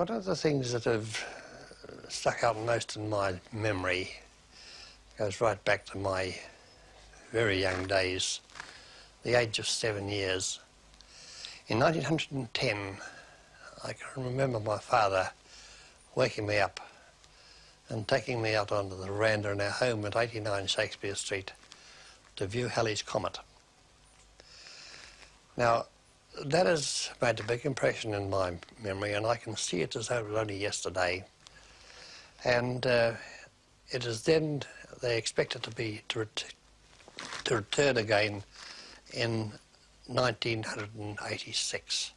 One of the things that have uh, stuck out most in my memory goes right back to my very young days, the age of seven years. In 1910, I can remember my father waking me up and taking me out onto the veranda in our home at 89 Shakespeare Street to view Halley's Comet. Now, that has made a big impression in my memory, and I can see it as though it was only yesterday. And uh, it is then they expect it to be to, ret to return again in 1986.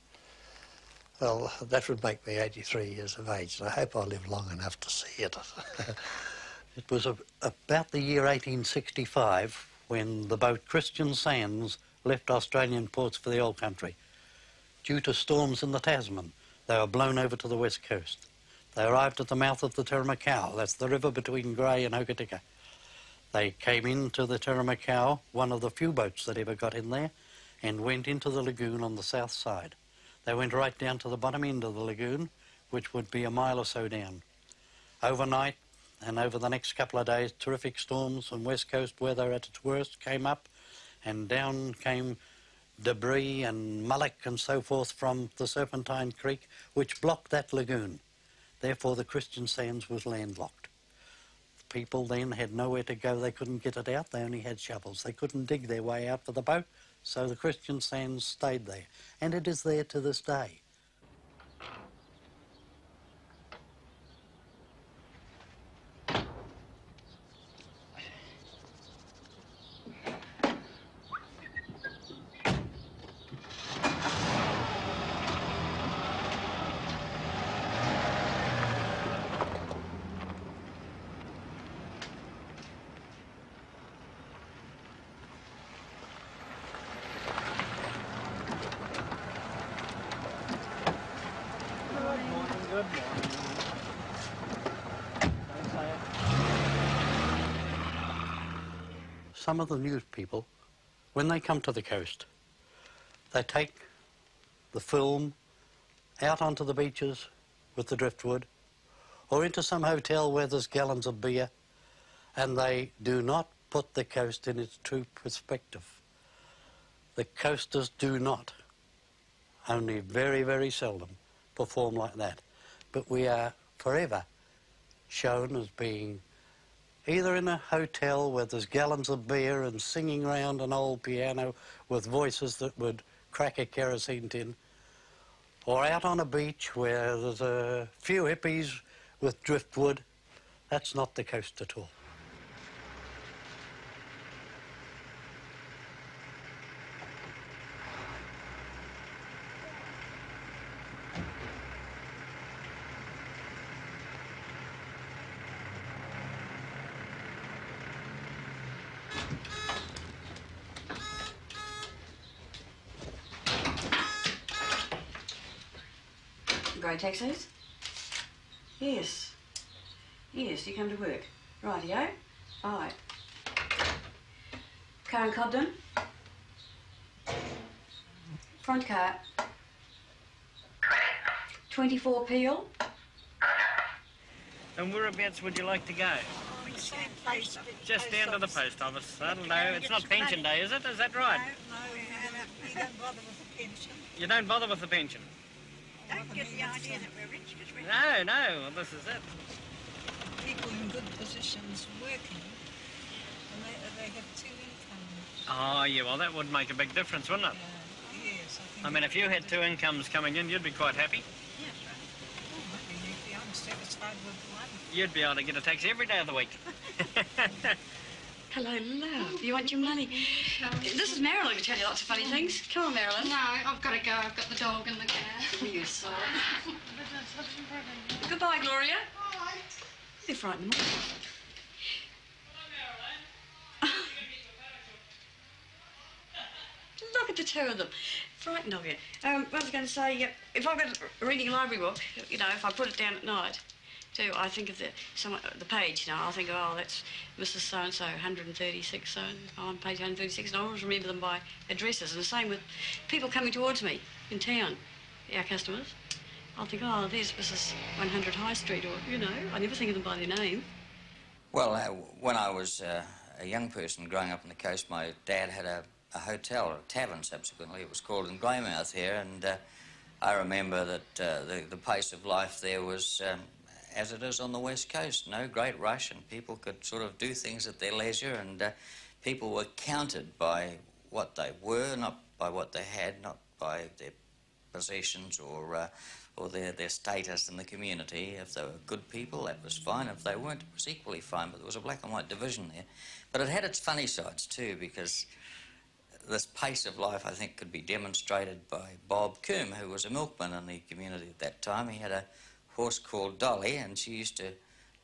Well, that would make me 83 years of age, and I hope I live long enough to see it. it was a, about the year 1865 when the boat Christian Sands left Australian ports for the old country. Due to storms in the Tasman, they were blown over to the west coast. They arrived at the mouth of the Teremakau, that's the river between Grey and Hokitika. They came into the Teremakau, one of the few boats that ever got in there, and went into the lagoon on the south side. They went right down to the bottom end of the lagoon, which would be a mile or so down. Overnight and over the next couple of days, terrific storms and west coast weather at its worst came up, and down came debris and mullock and so forth from the Serpentine Creek, which blocked that lagoon. Therefore, the Christian Sands was landlocked. The people then had nowhere to go. They couldn't get it out. They only had shovels. They couldn't dig their way out for the boat, so the Christian Sands stayed there. And it is there to this day. Some of the news people, when they come to the coast, they take the film out onto the beaches with the driftwood or into some hotel where there's gallons of beer and they do not put the coast in its true perspective. The coasters do not, only very, very seldom, perform like that. But we are forever shown as being either in a hotel where there's gallons of beer and singing round an old piano with voices that would crack a kerosene tin, or out on a beach where there's a few hippies with driftwood. That's not the coast at all. Taxis? Yes. Yes, you come to work. Rightio. All right. Car in Cobden? Front car. 24 Peel? And whereabouts would you like to go? Just down to the post office. I don't know. It's not pension day, is it? Is that right? No, no, you don't bother with the pension. You don't bother with the pension? Don't get the idea that we're rich because we're No, no. Well, this is it. people in good positions working and they, they have two incomes. Oh, yeah. Well, that would make a big difference, wouldn't it? Uh, yes, I think. I mean, if you had two incomes coming in, you'd be quite happy. Yes, right. Oh, maybe you'd be unsatisfied with one. You'd be able to get a taxi every day of the week. Hello, love. You want your money? This is Marilyn to tell you lots of funny things. Come on, Marilyn. No, I've got to go. I've got the dog in the car. You. Goodbye, Gloria. They're frightened. Look at the two of them. Frightened of you. Um, I was going to say, if I've got a reading library book, you know, if I put it down at night, too, I think of the the page, you know, I'll think, oh, that's Mrs. So-and-so, 136, so on page 136, and I always remember them by addresses. And the same with people coming towards me in town, our customers. I'll think, oh, there's Mrs. 100 High Street, or, you know, I never think of them by their name. Well, uh, when I was uh, a young person growing up on the coast, my dad had a, a hotel, or a tavern subsequently, it was called in Greymouth here, and uh, I remember that uh, the, the pace of life there was um, as it is on the west coast, no great rush, and people could sort of do things at their leisure, and uh, people were counted by what they were, not by what they had, not by their possessions or uh, or their, their status in the community. If they were good people, that was fine. If they weren't, it was equally fine, but there was a black and white division there. But it had its funny sides too, because this pace of life, I think, could be demonstrated by Bob Coombe, who was a milkman in the community at that time. He had a horse called Dolly, and she used to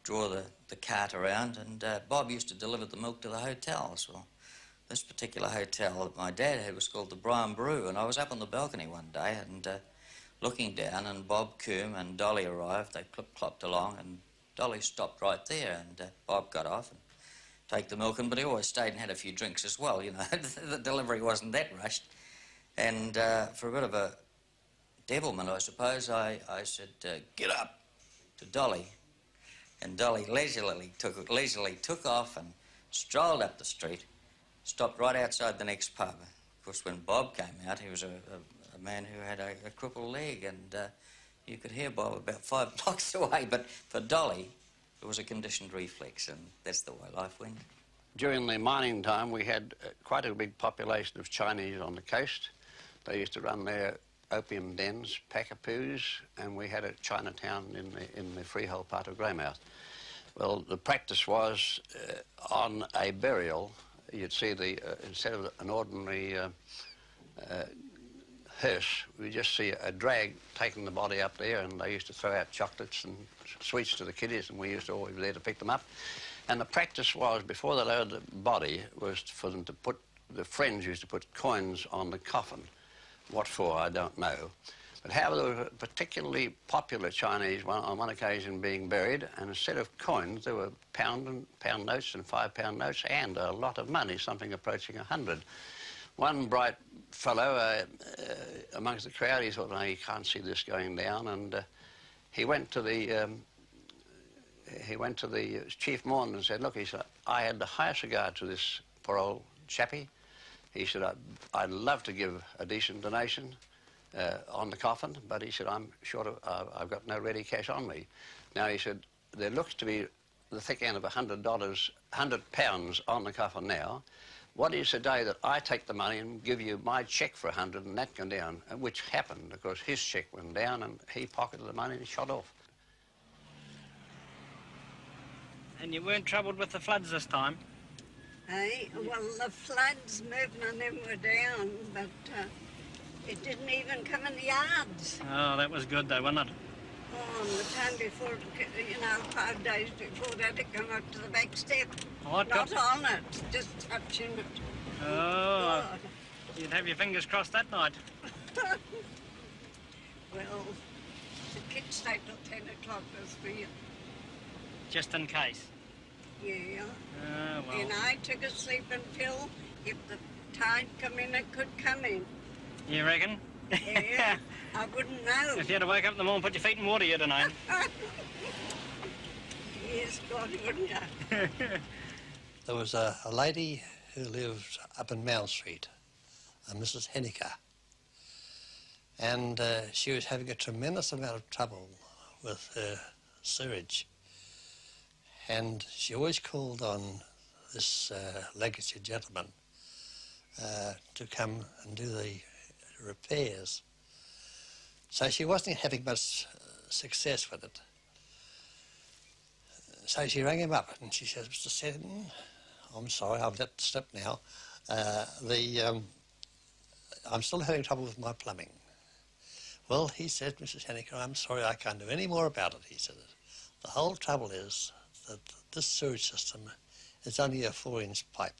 draw the, the cart around, and uh, Bob used to deliver the milk to the hotels. Well, this particular hotel that my dad had was called the Brian Boru, and I was up on the balcony one day and uh, looking down, and Bob Coombe and Dolly arrived. They clip-clopped along, and Dolly stopped right there, and uh, Bob got off and take the milk but he always stayed and had a few drinks as well, you know. the delivery wasn't that rushed. And uh, for a bit of a devilment, I suppose, I, I said, uh, get up to Dolly. And Dolly leisurely took, leisurely took off and strolled up the street, stopped right outside the next pub. Of course, when Bob came out, he was a, a, a man who had a, a, crippled leg, and uh, you could hear Bob about five blocks away. But for Dolly, it was a conditioned reflex, and that's the way life went. During the mining time, we had uh, quite a big population of Chinese on the coast. They used to run their opium dens, packapoos, and we had a Chinatown in the, in the freehold part of Greymouth. Well, the practice was uh, on a burial, you'd see the, uh, instead of an ordinary uh, uh hearse, we just see a drag taking the body up there, and they used to throw out chocolates and sweets to the kiddies, and we used to always be there to pick them up. And the practice was, before they lowered the body, was for them to put, the friends used to put coins on the coffin. What for, I don't know. But however, there were particularly popular Chinese one, on one occasion being buried, and instead of coins, there were pound and pound notes and five pound notes, and a lot of money, something approaching a hundred. One bright fellow uh, uh, amongst the crowd, he thought, no, you can't see this going down, and uh, he went to the um, he went to the chief mourner and said, look, he said, I had the highest regard to this poor old chappie. He said, I'd, I'd love to give a decent donation uh, on the coffin, but he said, I'm short of, uh, I've got no ready cash on me. Now, he said, there looks to be the thick end of $100, 100 pounds on the coffin now. What is the day that I take the money and give you my cheque for 100 and that can down, which happened because his cheque went down and he pocketed the money and shot off. And you weren't troubled with the floods this time? Hey, well, the floods moving on them were down, but uh, it didn't even come in the yards. Oh, that was good though, wasn't it? Oh, and the time before, you know, five days before that, it come up to the back step. Oh, Not on it, just touching it. Oh, oh. you'd have your fingers crossed that night. well, the kids stayed till 10 o'clock this week. Just in case? Yeah. Uh, well. And I took a sleeping pill. If the tide come in, it could come in. You reckon? Yeah, I wouldn't know. If you had to wake up in the morning and put your feet in water, you'd have known. yes, God, wouldn't you? there was a, a, lady who lived up in Mount Street, a Mrs. Henniker, and uh, she was having a tremendous amount of trouble with her sewage. And she always called on this uh, legacy gentleman uh, to come and do the repairs. So she wasn't having much uh, success with it. So she rang him up and she says, Mr. Seddon, I'm sorry, I've let slip now. Uh, the, um, I'm still having trouble with my plumbing. Well, he said, Mrs. Henniker, I'm sorry, I can't do any more about it. He said, the whole trouble is that this sewage system is only a four inch pipe.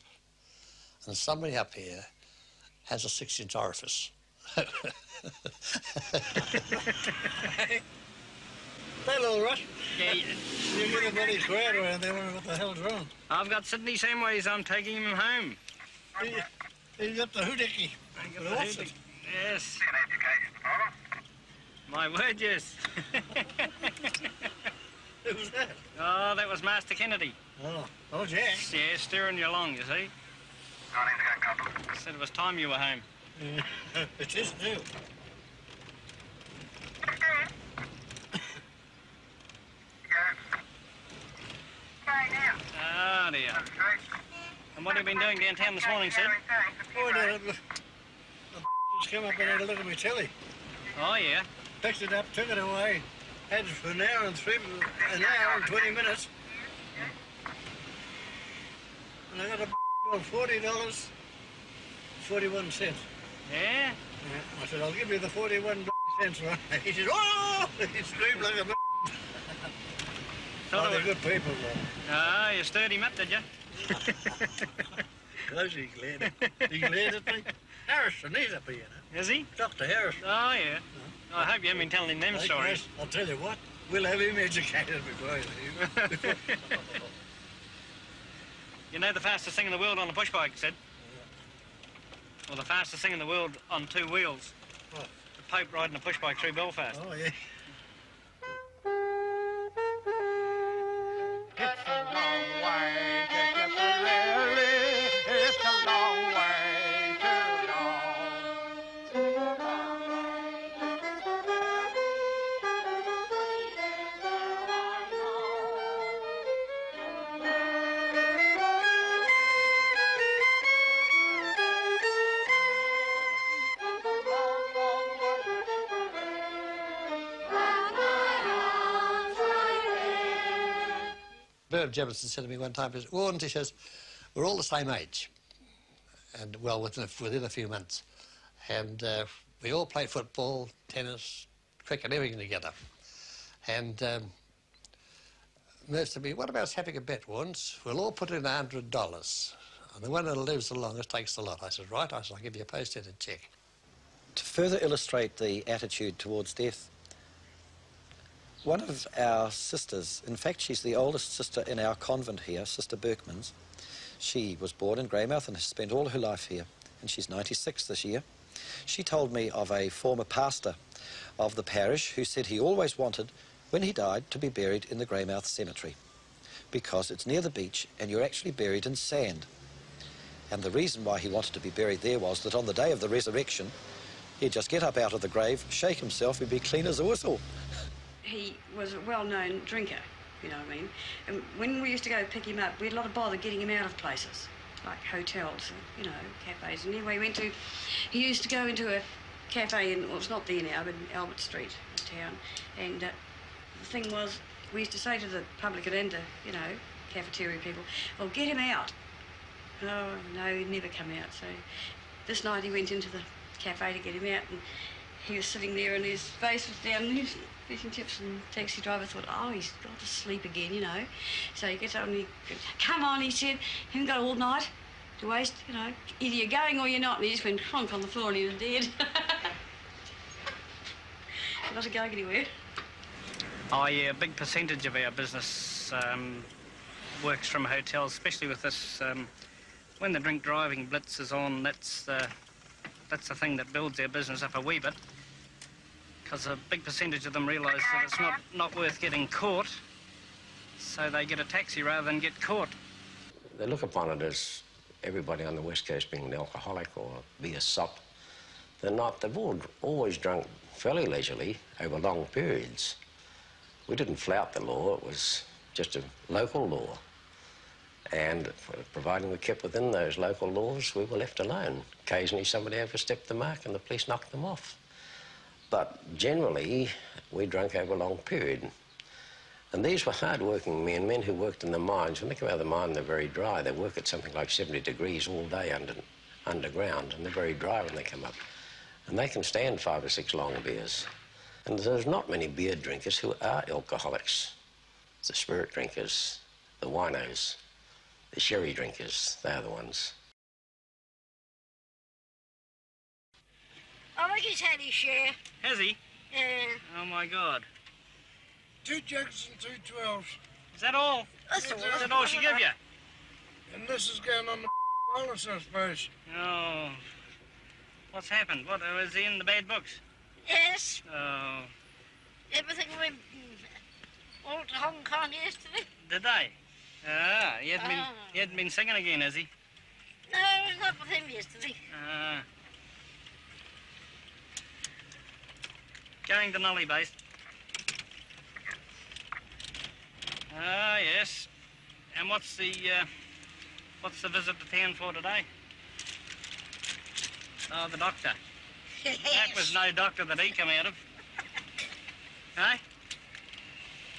And somebody up here has a six inch orifice. That little Russ. Yeah, you get a bloody crowd around there wondering what the hell's wrong. I've got Sydney Samways, I'm taking him home. He, got the hoodie. Yes. My My word, yes. Who was that? oh, that was Master Kennedy. Oh, oh, Jack. Yeah, steering you along, you see. Said it was time you were home. Mm. it is new. Ah, oh, dear. And what have you been doing downtown this morning, Sid? Oh, the, the, the come up and had a look at my telly. Oh, yeah. Picked it up, took it away. Had it for an hour and three, an hour and 20 minutes. And I got a bill of $40, 41 cents. Yeah? Yeah. I said, I'll give you the 41 cents, right? He said, oh! He screamed like a b- Thought Oh, they're good people, though. Ah, you stirred him up, did you? Those he glared at. He glared at me. Harrison, he's up here, know. Is he? Dr. Harrison. Oh, yeah. I hope you haven't been telling him them stories. I'll tell you what, we'll have him educated before he leaves. You know the fastest thing in the world on a push bike, Sid? Well, the fastest thing in the world on two wheels. What? The Pope riding a push bike through Belfast. oh, yeah. It's a long way Bernard Jefferson said to me one time, he says, Warren, he says, we're all the same age. And, well, within a, within a few months. And uh, we all played football, tennis, cricket, everything together. And um, Merce said to me, what about us having a bet once? We'll all put in a $100. And the one that lives the longest takes the lot. I said, right. I said, I'll give you a posted check. To further illustrate the attitude towards death, one of our sisters, in fact, she's the oldest sister in our convent here, Sister Berkman's. She was born in Greymouth and has spent all her life here, and she's 96 this year. She told me of a former pastor of the parish who said he always wanted, when he died, to be buried in the Greymouth Cemetery because it's near the beach and you're actually buried in sand. And the reason why he wanted to be buried there was that on the day of the resurrection, he'd just get up out of the grave, shake himself, he'd be clean as a whistle. He was a well-known drinker, you know what I mean? And when we used to go pick him up, we had a lot of bother getting him out of places, like hotels, you know, cafes. And anyway, he went to, he used to go into a cafe in, well, it's not there now, but in Albert Street, in town. And uh, the thing was, we used to say to the public at Ender, you know, cafeteria people, well, get him out. Oh, no, he'd never come out. So this night he went into the cafe to get him out, and he was sitting there, and his face was down, and he was fish and chips, and the taxi driver thought, oh, he's got to sleep again, you know. So he gets up and he, come on, he said, haven't got all night to waste, you know. Either you're going or you're not. And he just went clunk on the floor and he was dead. not to go anywhere. Oh, yeah, a big percentage of our business um, works from hotels, especially with this. Um, when the drink driving blitz is on, that's the, that's the thing that builds their business up a wee bit. Because a big percentage of them realise that it's not, not worth getting caught, so they get a taxi rather than get caught. They look upon it as everybody on the West Coast being an alcoholic or be a sop. They're not. They've all, always drunk fairly leisurely over long periods. We didn't flout the law, it was just a local law. And providing we kept within those local laws, we were left alone. Occasionally somebody overstepped the mark and the police knocked them off. But generally, we drank over a long period. And these were hard-working men, men who worked in the mines. When they come out of the mine, they're very dry. They work at something like 70 degrees all day under, underground, and they're very dry when they come up. And they can stand five or six long beers. And there's not many beer drinkers who are alcoholics. The spirit drinkers, the winos, the sherry drinkers, they're the ones. I think he's had his share. Has he? Yeah. Oh, my God. Two jugs and two twelves. Is that all? That's all. Is that all she give you? And this is going on the wallets, I suppose. Oh. What's happened? What, was he in the bad books? Yes. Oh. everything went mm, all to Hong Kong yesterday. Did they? Ah, he hadn't, been, he hadn't been singing again, has he? No, it was not with him yesterday. Ah. Going to Nolly Base. Ah, yes. And what's the, uh, what's the visit to town for today? Oh, the doctor. That was no doctor that he come out of. Hey?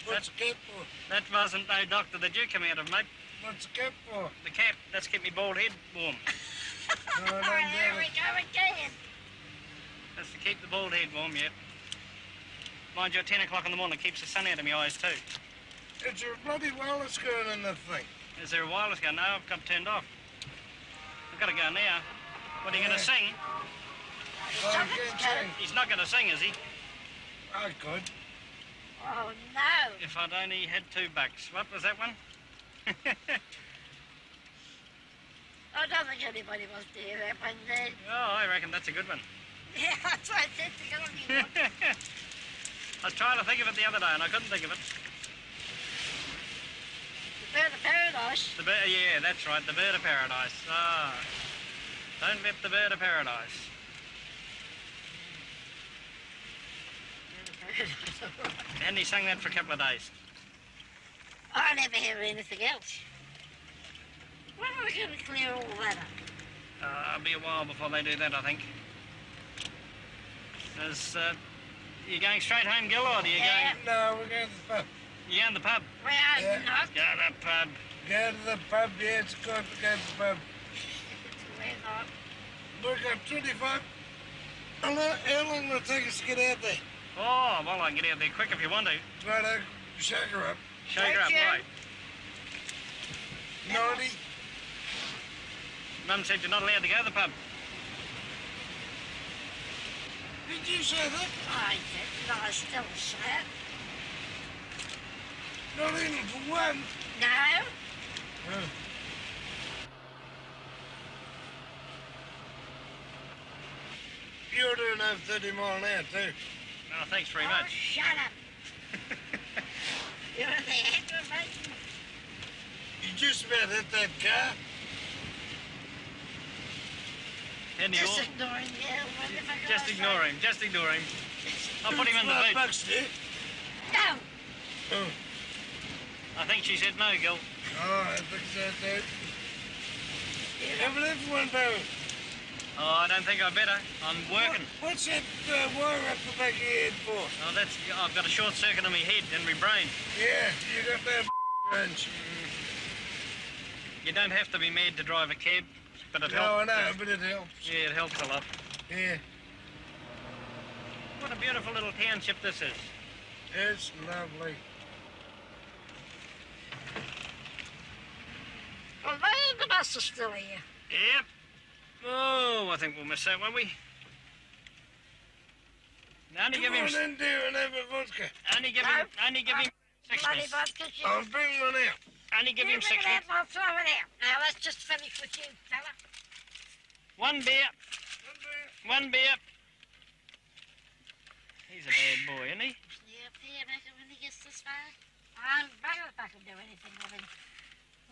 What's the cap for? That wasn't no doctor that you come out of, mate. What's the cap for? The cap, that's kept me bald head warm. No, I don't There we go again. That's to keep the bald head warm, yeah. Mind you, at 10 o'clock in the morning, it keeps the sun out of my eyes too. It's a bloody wireless going in the thing. Is there a wireless gun? No, I've got it turned off. I've got to go now. What are you going to sing? Oh, you can't. He's not going to sing, is he? I could. Oh, no. If I'd only had two bucks. What was that one? I don't think anybody wants to hear that one there. oh, I reckon that's a good one. Yeah, that's what I said to. I was trying to think of it the other day and I couldn't think of it. The bird of paradise. The bird, yeah, that's right, the bird of paradise. Ah, don't let the bird of paradise. And he sang that for a couple of days. I never hear anything else. When are we going to clear all that up? Uh, it'll be a while before they do that, I think. Is, uh, you going straight home, Gil, or are you Yeah. going? No, we're going to the pub. You going to the pub? We are Yeah. not. Go to the pub. Go to the pub, yeah, it's good to go to the pub. We're not. Look up 25. How long, how long will it take us to get out there? Oh, well, I can get out there quick if you want to. Righto, shake her up. Shake her up, Thank you. right. 90. Mum said you're not allowed to go to the pub. Did you say that? I didn't. I still say it. Not even for one. No. Huh. You're doing over 30 mile an hour, too. Oh, thanks very Oh, much. shut up. You're the aggravating. You just about hit that car. Any more? Just ignoring you. wonderful Just girl. ignore him. Just ignore him. I'll put him in the Five boot. bucks, dear. No. Oh, I think she said no, Gil. oh, I think so, too. Have it in for one barrel. Oh, I don't think I better. I'm working. What, what's that uh, wire up the back of your head for? Oh, that's. I've got a short circuit in my head and my brain. Yeah, you got that wrench. You don't have to be mad to drive a cab, but it No, I helps. know, but it helps. Yeah, it helps a lot. Yeah, What a beautiful little township this is. it's lovely. Well, the bus is still here. Yep. Oh, I think we'll miss that, won't we? Only Come give him. on in, dear, and have a vodka. Only give No. him. Only give him Bloody sixpence. vodka. You, I'll bring one out. Only give you him bring it sixpence. out and I'll throw it out. Now, let's just finish with you, fella. One beer. One beer. He's a bad boy, isn't he? Yep, yeah, reckon when he gets this far. I'm better if I can do anything with him.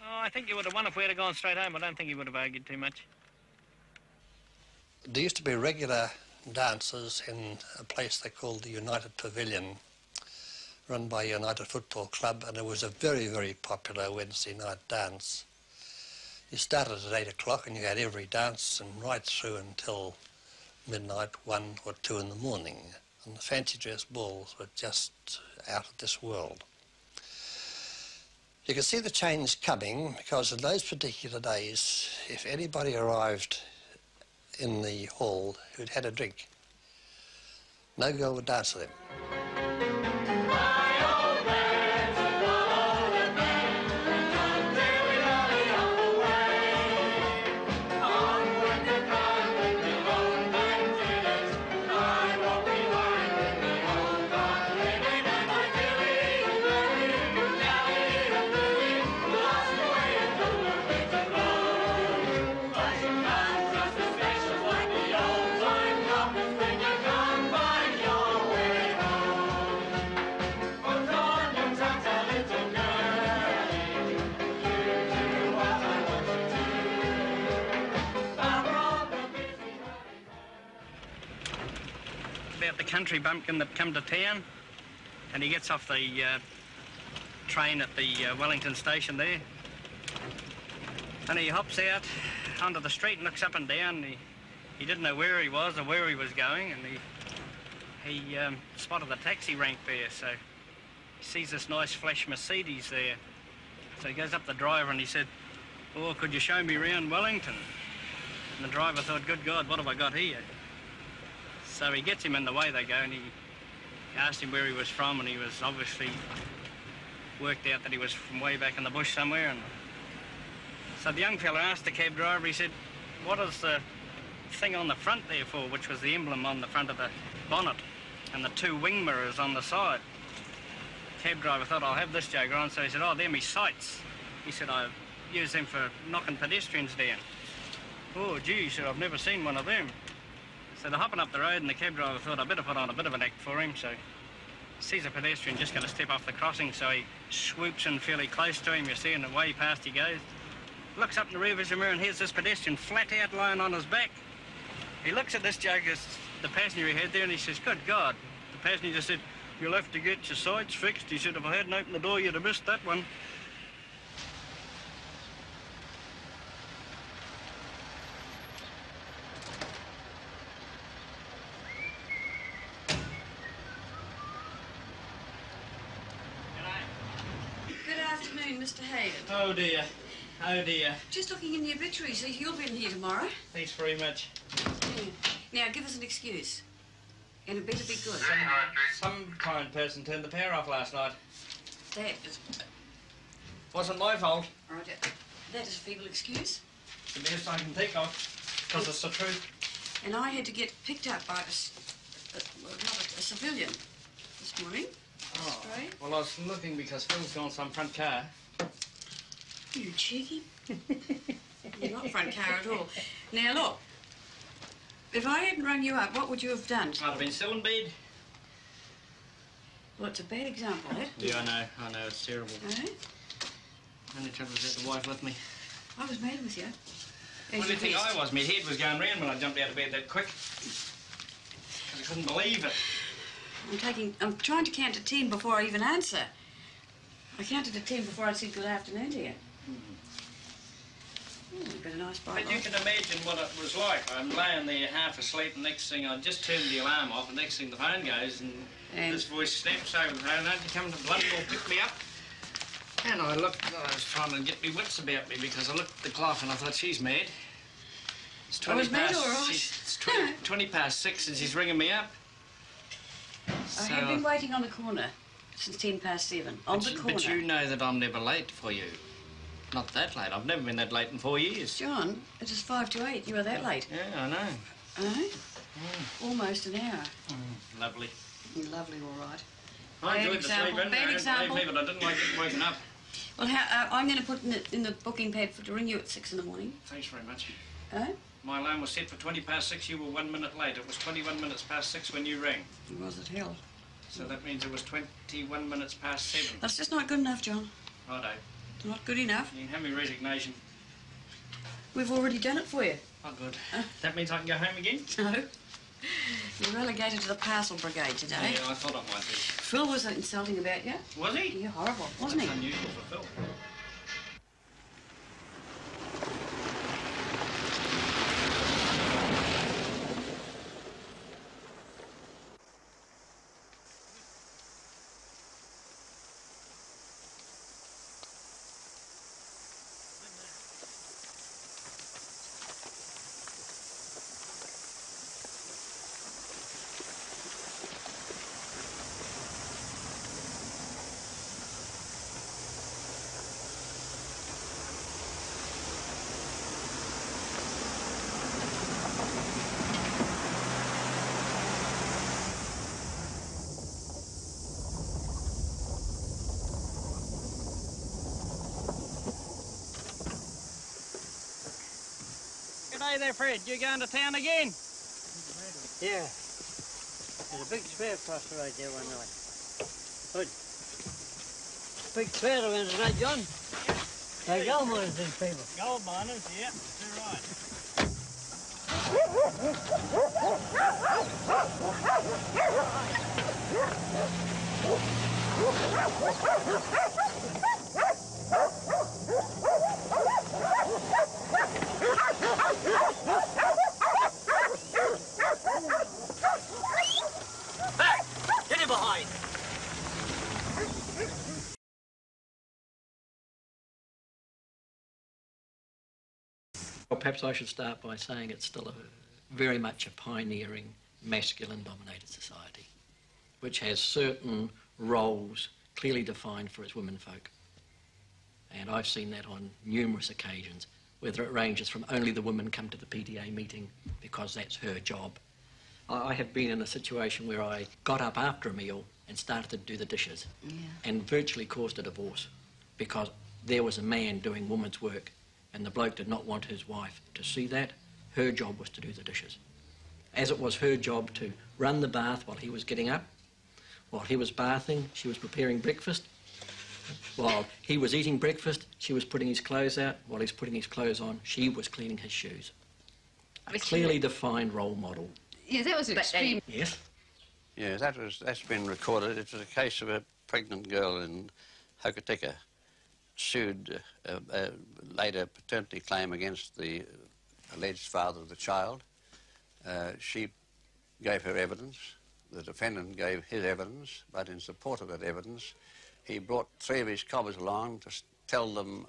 Oh, I think you would have won if we'd have gone straight home. I don't think he would have argued too much. There used to be regular dances in a place they called the United Pavilion, run by United Football Club, and it was a very, very popular Wednesday night dance. You started at 8 o'clock and you had every dance and right through until midnight, 1 or 2 in the morning. And the fancy dress balls were just out of this world. You could see the change coming because in those particular days, if anybody arrived in the hall who'd had a drink. No girl would dance with him. Country bumpkin that come to town, and he gets off the uh, train at the uh, Wellington station there, and he hops out onto the street and looks up and down. And he, he didn't know where he was or where he was going, and he he um, spotted the taxi rank there, so he sees this nice flash Mercedes there. So he goes up the driver and he said, "Oh, could you show me around Wellington?" And the driver thought, "Good God, what have I got here?" So he gets him in the way they go, and he asked him where he was from, and he was obviously worked out that he was from way back in the bush somewhere. And so the young fellow asked the cab driver, he said, what is the thing on the front there for, which was the emblem on the front of the bonnet and the two wing mirrors on the side. Cab driver thought, I'll have this joker on, so he said, oh, they're me sights. He said, I use them for knocking pedestrians down. Oh, gee, he said, I've never seen one of them. So they're hopping up the road, and the cab driver thought, I'd better put on a bit of an act for him, so sees a pedestrian just going to step off the crossing, so he swoops in fairly close to him, you see, and away past he goes. Looks up in the rear vision mirror and here's this pedestrian flat out lying on his back. He looks at this joker, the passenger he had there, and he says, good God. The passenger said, you'll have to get your sights fixed. He said, if I hadn't opened the door, you'd have missed that one. Good afternoon, Mr. Hayden. Oh dear. Oh dear. Just looking in the obituary, so you'll be in here tomorrow. Thanks very much. Yeah. Now, give us an excuse. And it better be good. Some kind person turned the power off last night. That is, Wasn't my fault. right, that is a feeble excuse. The best I can think of, because it's the truth. And I had to get picked up by a, s- a- well, not a, a civilian this morning. Oh, well, I was looking because Phil's gone some front car. You cheeky. You're not front car at all. Now, look. If I hadn't rung you up, what would you have done? I'd have been still in bed. Well, it's a bad example, eh? Yeah, I know. I know. It's terrible. Eh? Only trouble is that the wife with me. I was mad with you. What do you think I was? My head was going round when I jumped out of bed that quick. I couldn't believe it. I'm taking. I'm trying to count to ten before I even answer. I counted to ten before I said good afternoon to you. Hmm. You've got a nice bright But you can imagine what it was like. I'm laying there half asleep, and next thing I just turned the alarm off, and next thing the phone goes, and, And- this voice snaps over the phone, aren't you coming to Bloodmore pick me up? And I looked, I was trying to get me wits about me because I looked at the clock and I thought, she's mad. It's I 20 was mad, past, all right. It's 20, 20 past six and she's ringing me up. I have been waiting on the corner since ten past seven. On the you, corner. but you know that I'm never late for you. Not that late. I've never been that late in four years. John, it is five to eight. You are that late. Yeah, I know. Eh? Almost an hour. Lovely. You're lovely, all right. I Bad enjoyed example, the sleep in. bad example. I didn't like getting woken up. Well, how, uh, I'm going to put in the, in the booking pad for to ring you at six in the morning. Thanks very much. Eh? My alarm was set for 20 past six. You were one minute late. It was 21 minutes past six when you rang. It was at hell. So that means it was 21 minutes past seven. That's just not good enough, John. Righto. Not good enough. You can have me resignation. We've already done it for you. Oh, good. That means I can go home again? No. You're relegated to the parcel brigade today. Yeah, I thought it might be. Phil was insulting about you. Was he? You're horrible, wasn't That's he? unusual for Phil. G'day there, Fred. You going to town again? Yeah. There's a big spare across the road there one night. Good. Big cloud around tonight, John. They gold miners, these people. Gold miners, yeah, that's right. Back! Get him behind! Well, perhaps I should start by saying it's still a, very much a pioneering, masculine dominated society, which has certain roles clearly defined for its womenfolk. And I've seen that on numerous occasions, whether it ranges from only the women come to the PTA meeting because that's her job. I I have been in a situation where I got up after a meal and started to do the dishes and virtually caused a divorce because there was a man doing woman's work and the bloke did not want his wife to see that. Her job was to do the dishes. As it was her job to run the bath while he was getting up, while he was bathing, she was preparing breakfast. While he was eating breakfast, she was putting his clothes out. While he's putting his clothes on, she was cleaning his shoes. A Was she- clearly defined role model. Yeah, that was extreme. Yes. Yeah, that was, that's been recorded. It was a case of a pregnant girl in Hokitika sued, uh, uh, laid a paternity claim against the alleged father of the child. Uh, she gave her evidence. The defendant gave his evidence, but in support of that evidence, he brought three of his cobbers along to tell them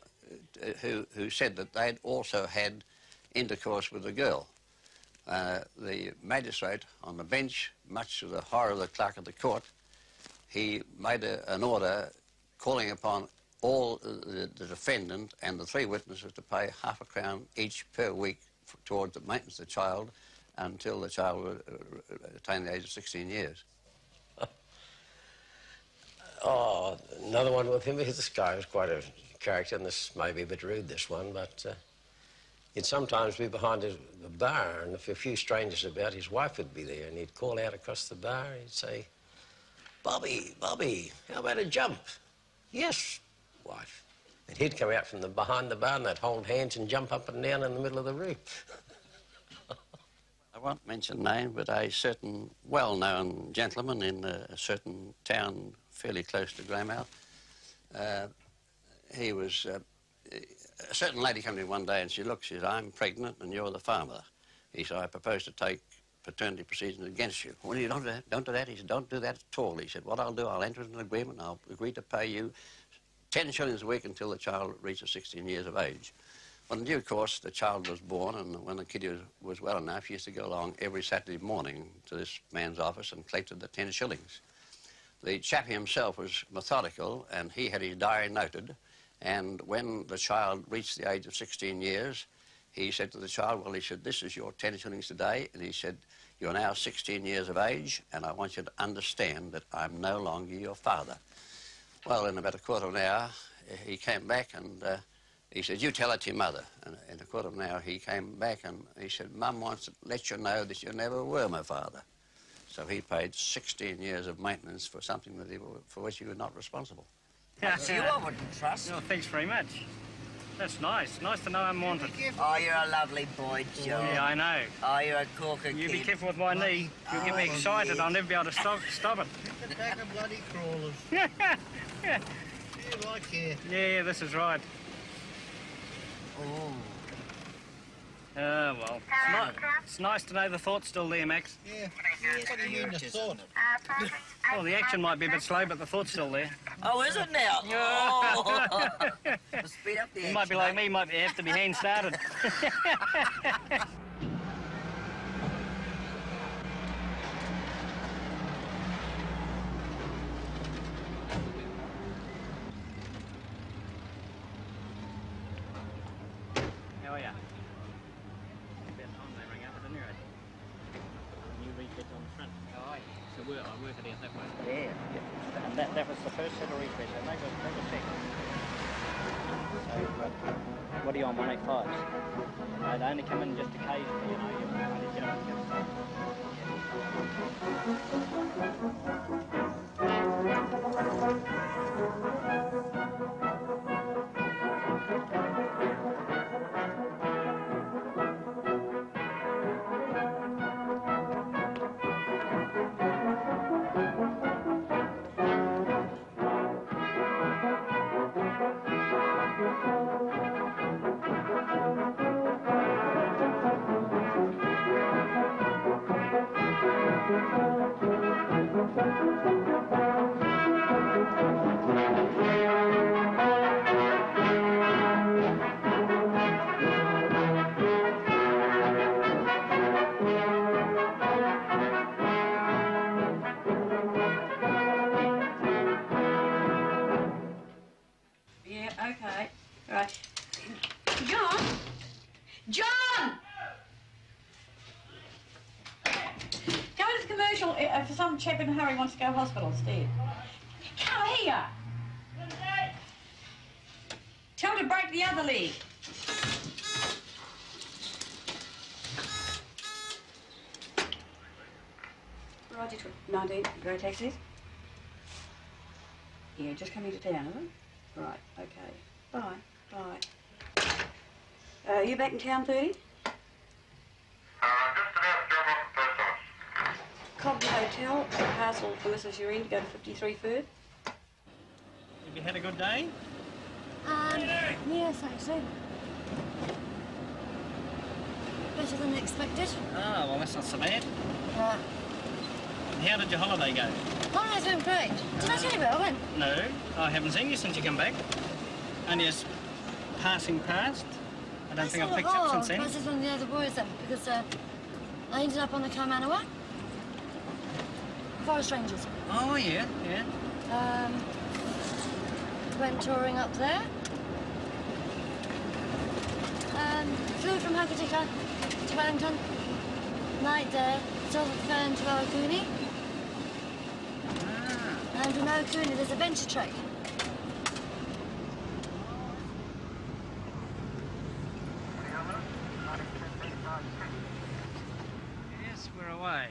uh, who, who said that they'd also had intercourse with the girl. Uh, the magistrate on the bench, much to the horror of the clerk of the court, he made a, an order calling upon all uh, the, the defendant and the three witnesses to pay half a crown each per week towards the maintenance of the child until the child would uh, the age of 16 years. Oh, another one with him. This guy was quite a character, and this may be a bit rude, this one, but uh, he'd sometimes be behind his, the bar, and if a few strangers about, his wife would be there, and he'd call out across the bar. He'd say, Bobby, Bobby, how about a jump? Yes, wife. And he'd come out from the behind the bar, and they'd hold hands and jump up and down in the middle of the room. I won't mention name, but a certain well-known gentleman in a, certain town fairly close to Greymouth, uh, he was, uh, a certain lady came him one day and she looked, she said, I'm pregnant and you're the farmer. He said, I propose to take paternity proceedings against you. Well, you don't do that, don't do that. He said, don't do that at all. He said, what I'll do, I'll enter into an agreement, I'll agree to pay you 10 shillings a week until the child reaches 16 years of age. Well, in due course, the child was born, and when the kid was, was well enough, he used to go along every Saturday morning to this man's office and collected the 10 shillings. The chap himself was methodical, and he had his diary noted, and when the child reached the age of 16 years, he said to the child, well, he said, this is your 10 shillings today, and he said, you're now 16 years of age, and I want you to understand that I'm no longer your father. Well, in about a quarter of an hour, he came back and uh, he said, you tell it to your mother. And in a quarter of an hour, he came back and he said, Mum wants to let you know that you never were my father. So he paid 16 years of maintenance for something that he, for which he was not responsible. That's you I wouldn't trust. Oh, thanks very much. That's nice. Nice to know I'm wanted. Oh, you're a lovely boy, Joe. Yeah, I know. Oh, you're a corker You kid. be careful with my knee. You'll get me Oh, excited. yeah. I'll never be able to stop, stop it. Get back of bloody crawlers. yeah, like here. yeah, this is right. Oh. Ah, well. It's, ni- it's nice to know the thought's still there, Max. Yeah. What do you mean the thought? Well, the action might be a bit slow, but the thought's still there. Oh, is it now? Oh. Speed up the You might be like mate. me, might have to be hand started. How are ya? About time they rang up, didn't you? New refit on the front. Oh, aye. So we're, I work it out that way. Yeah. And that, that was the first set of refits, and they were, they were. So, what, are you on, 185s? No, uh, they only come in just occasionally, you know. You only get them just, uh, for some chap in a hurry wants to go to hospital instead. Come here. Tell him to break the other leg. Roger, tw- 19, go taxis. Yeah, just coming to town, is it? Right, okay. Bye, bye. Uh, you back in town 30? Cobden Hotel, a parcel for Mrs. Urine to go to 53 Third. Have you had a good day? Um, yes, actually. Better than expected. Ah, well, that's not so bad. Right. How did your holiday go? Holiday's been great. Did I tell you about it? When? No, I haven't seen you since you come back. Only as passing past. I don't think I've picked up since then. I was just one of the other boys then, because uh, I ended up on the Kaimanawa. Forest Rangers. Oh, yeah, yeah. Um, went touring up there. Um, flew from Hokitika to Wellington. Night there, saw the fern to Ohakune. And from Ohakune there's a venture track. Yes, we're away.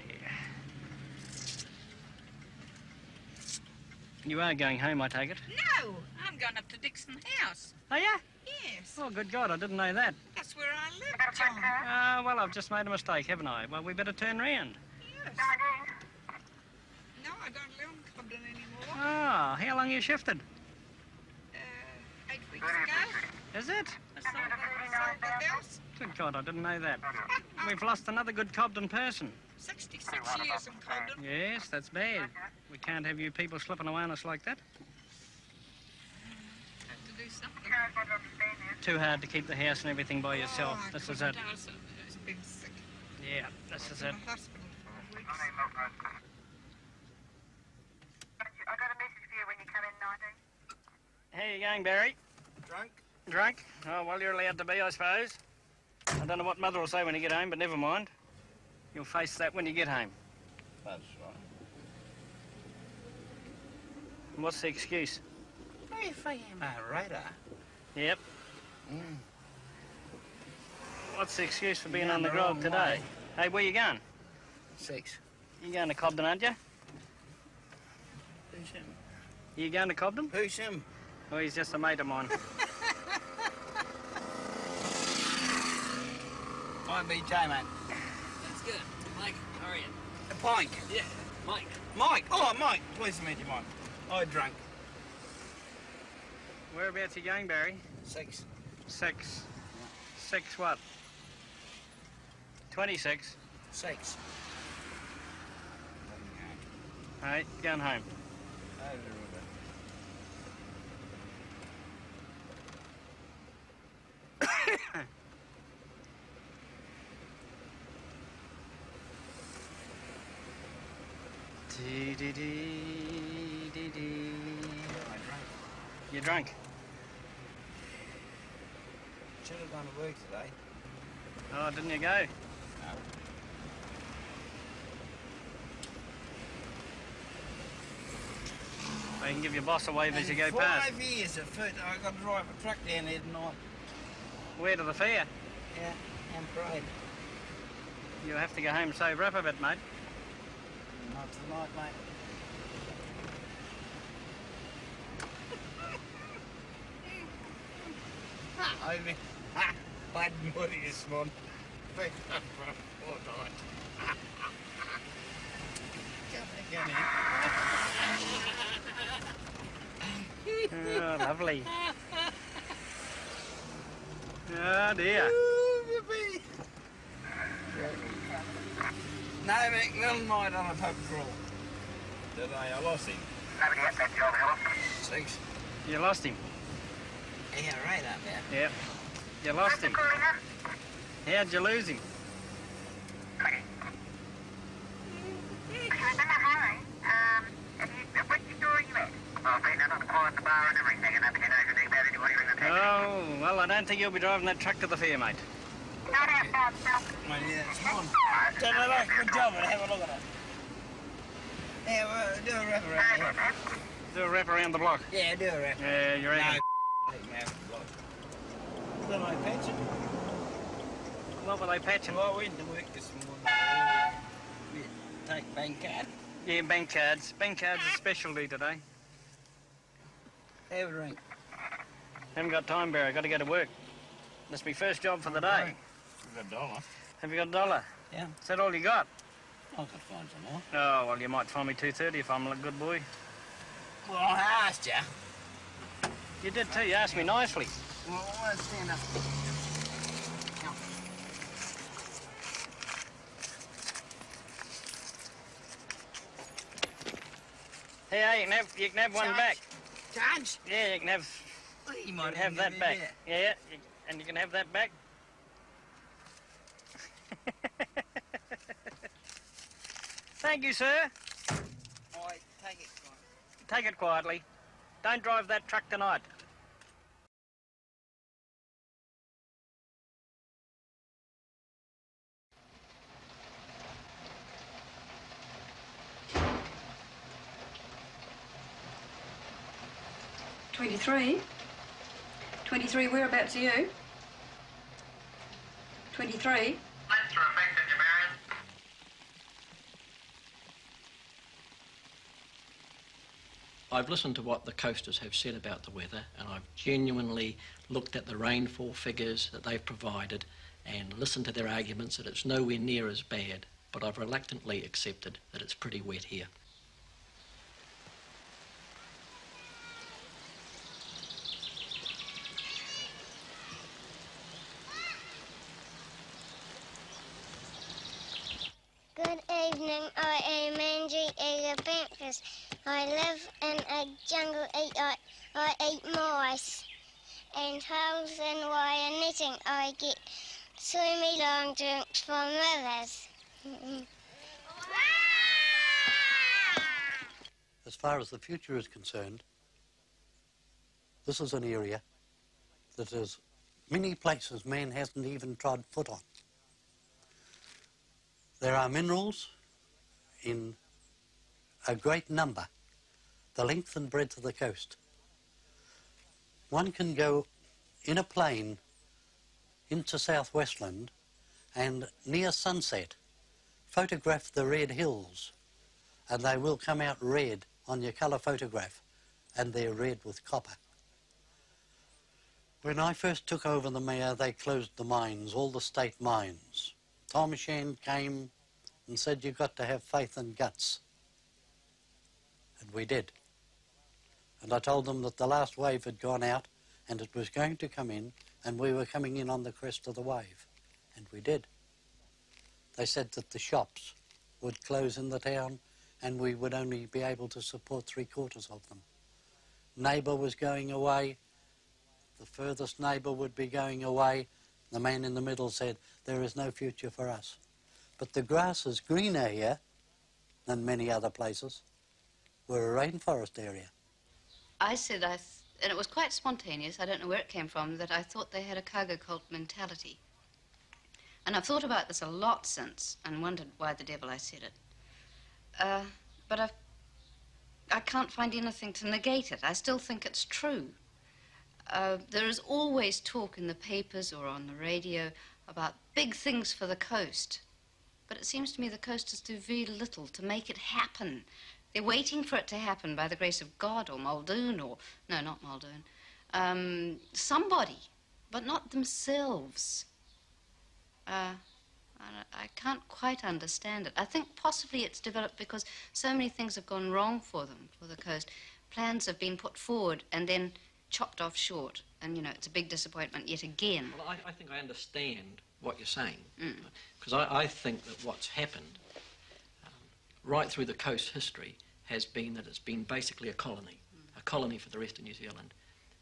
You are going home, I take it? No, I'm going up to Dixon House. Are you? Yes. Oh, good God, I didn't know that. That's where I live, John. Ah, well, I've just made a mistake, haven't I? Well, we better turn round. Yes. No, I don't live in Cobden anymore. Ah, how long you shifted? Uh, eight weeks ago. Is it? I sold the, sold the house. Good God, I didn't know that. We've lost another good Cobden person. 66 years in Cobden. Yes, that's bad. We can't have you people slipping away on us like that. Have to do something. Too hard to keep the house and everything by yourself. Oh, this is it. been sick. Yeah, this is in it. the hospital for weeks. How you going, Barry? Drunk? Drunk? Oh, well, you're allowed to be, I suppose. I don't know what Mother will say when you get home, but never mind. You'll face that when you get home. That's right. And what's the excuse? If I am a radar. Yep. Mm. What's the excuse for being You're on the the grog today? way. Hey, where you going? Six. You going to Cobden, aren't you? Who's him? You going to Cobden? Who's him? Oh, he's just a mate of mine. Might be J-Man. That's good. Mike, how are you? A pint. Yeah, Mike. Mike. Oh, Mike. Pleased to meet you, Mike. I drank. Whereabouts are you going, Barry? Six. Six. Six what? Twenty-six. Six. Hey, going home. Over the river. Dee dee dee dee dee. I drank. You drunk? Should have done work today. Oh, didn't you go? No. I can give your boss a wave as you go And past. Five years at first, I got to drive a truck down here tonight. Where to the fair? Yeah, and prayed. You'll have to go home sober up a bit, mate. Not tonight, mate. I mean, ha, bad money this morning. Picked up for a fortnight. Come again, Oh, lovely. Oh, dear. No, McMillan might on a pub crawl. Today I lost him. Six. You lost him. Yeah, right up there. Yep. You lost him. How'd you lose him? Which store are you at? Oh, well, I don't think you'll be driving that truck to the fair, mate. Well, yeah, it's like good job and have a look at it. Yeah, do a wrap around. Do a wrap around the block. Yeah, do a wrap. Yeah, you reckon? No, block. Don't like patching. What were they patching? Well, I went to work this morning. We take bank card. Yeah, bank cards. Bank cards are specialty today. Have a drink. Haven't got time, Barry. Got to go to work. That's my first job for the day. Got a dollar. Have you got a dollar? Yeah. Is that all you got? I could find some more. Oh, well, you might find me 230 if I'm a good boy. Well, I asked you. You did too. You asked me nicely. Well, I want to stand up. Hey, hey, you can have, you can have one back. Charge? Yeah, you can have, Well, you you might can have that back. me Yeah, yeah, and you can have that back. Thank you, sir. All right, take it. Take it quietly. Don't drive that truck tonight. Twenty-three. Twenty-three. Whereabouts are you? Twenty-three. I've listened to what the coasters have said about the weather, and I've genuinely looked at the rainfall figures that they've provided and listened to their arguments that it's nowhere near as bad, but I've reluctantly accepted that it's pretty wet here. Good evening, I am Angie Agapanthus. I live in a jungle eat. I, I eat mice and holes and wire knitting. I get swimmy long drinks from rivers. As far as the future is concerned, this is an area that is many places man hasn't even trod foot on. There are minerals in a great number, the length and breadth of the coast. One can go in a plane into southwestland and near sunset photograph the red hills and they will come out red on your colour photograph and they're red with copper. When I first took over the mayor, they closed the mines, all the state mines. Tom Shand came and said, you've got to have faith and guts. And we did. And I told them that the last wave had gone out and it was going to come in and we were coming in on the crest of the wave. And we did. They said that the shops would close in the town and we would only be able to support three quarters of them. Neighbour was going away, the furthest neighbour would be going away. The man in the middle said, there is no future for us. But the grass is greener here than many other places. We're a rainforest area. I said, I and it was quite spontaneous, I don't know where it came from, that I thought they had a cargo cult mentality. And I've thought about this a lot since and wondered why the devil I said it. Uh, but I've, I can't find anything to negate it. I still think it's true. Uh, there is always talk in the papers or on the radio about big things for the coast. But it seems to me the coasters do very little to make it happen. They're waiting for it to happen by the grace of God or Muldoon or, no, not Muldoon, um, somebody, but not themselves. Uh, I, can't quite understand it. I think possibly it's developed because so many things have gone wrong for them, for the coast. Plans have been put forward and then chopped off short. And, you know, it's a big disappointment yet again. Well, I, I think I understand what you're saying. Mm. Because I, I think that what's happened right through the coast history has been that it's been basically a colony, a colony for the rest of New Zealand.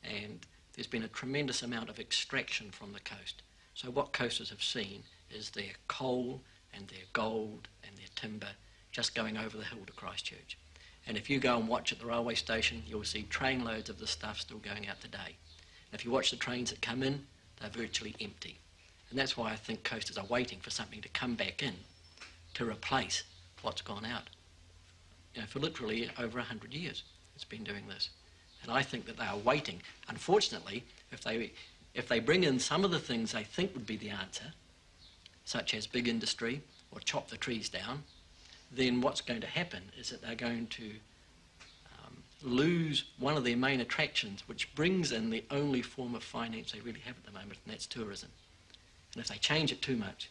And there's been a tremendous amount of extraction from the coast. So what coasters have seen is their coal and their gold and their timber just going over the hill to Christchurch. And if you go and watch at the railway station, you'll see trainloads of the stuff still going out today. And if you watch the trains that come in, they're virtually empty. And that's why I think coasters are waiting for something to come back in to replace what's gone out. You know, for literally over 100 years, it's been doing this. And I think that they are waiting. Unfortunately, if they, if they bring in some of the things they think would be the answer, such as big industry or chop the trees down, then what's going to happen is that they're going to um, lose one of their main attractions, which brings in the only form of finance they really have at the moment, and that's tourism. And if they change it too much,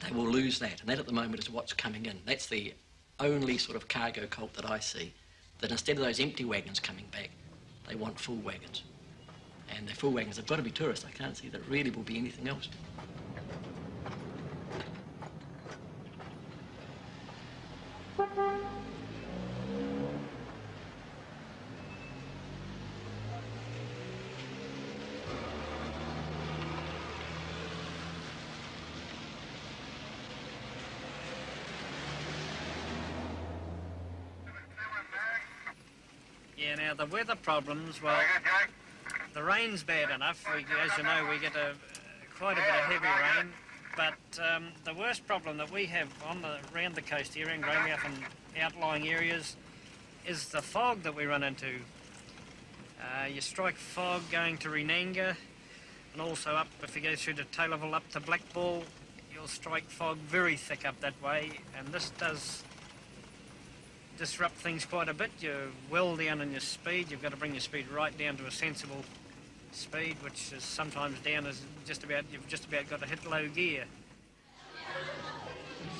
they will lose that. And that at the moment is what's coming in. That's the only sort of cargo cult that I see. That instead of those empty wagons coming back, they want full wagons. And the full wagons have got to be tourists. I can't see that really will be anything else. Yeah, now the weather problems, well, the rain's bad enough. We, as you know, we get a, quite a bit of heavy rain. But um, the worst problem that we have on the, around the coast here in Greymouth and outlying areas is the fog that we run into. Uh, you strike fog going to Runanga and also up, if you go through to Taylorville up to Blackball, you'll strike fog very thick up that way. And this does disrupt things quite a bit. You're well down in your speed. You've got to bring your speed right down to a sensible speed, which is sometimes down as just about you've just about got to hit low gear.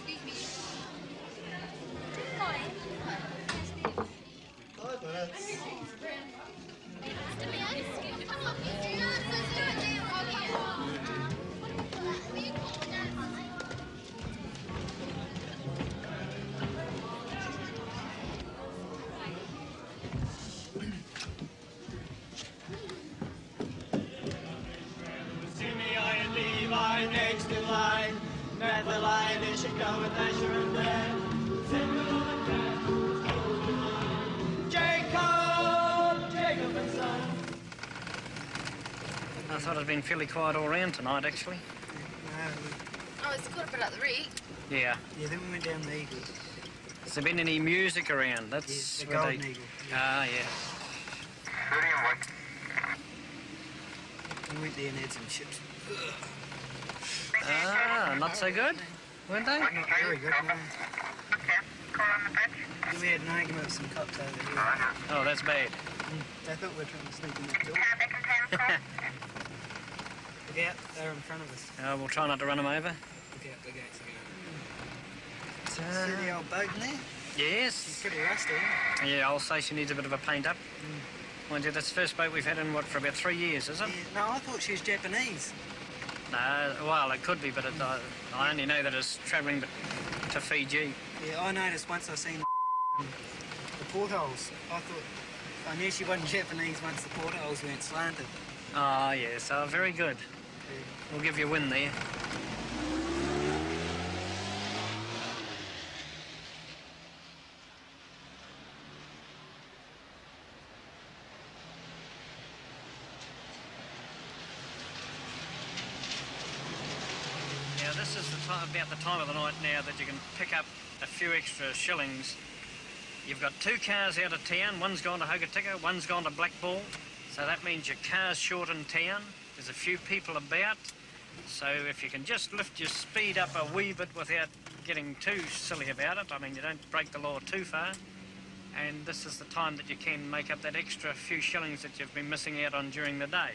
Timmy, been fairly quiet all round tonight, actually. Oh, it's got a bit up the reek. Yeah. Yeah, then we went down the Eagle. Has there been any music around? That's the Golden they... Eagle, Ah, yeah. We went there and had some chips. Ah, not so good, weren't they? Not very good, no. Then we had an argument with some cops over here. Oh, that's bad. Mm, They thought we were trying to sneak in the door. Look out, they're in front of us. Uh, we'll try not to run them over. Look out, the gates again. See the old boat in there? Yes. It's pretty rusty, isn't Yeah, I'll say she needs a bit of a paint up. Mind you, that's the first boat we've had in, what, for about three years, is it? it? Yeah, no, I thought she was Japanese. No, well, it could be, but it, I, I only know that it's travelling to Fiji. Yeah, I noticed once I seen the portholes. I thought I knew she wasn't Japanese once the portholes weren't slanted. Ah, yes, oh, very good. We'll give you a win there. Now, this is the about the time of the night now that you can pick up a few extra shillings. You've got two cars out of town. One's gone to Hokitika, one's gone to Blackball. So that means your car's short in town. There's a few people about. So if you can just lift your speed up a wee bit without getting too silly about it, I mean, you don't break the law too far. And this is the time that you can make up that extra few shillings that you've been missing out on during the day.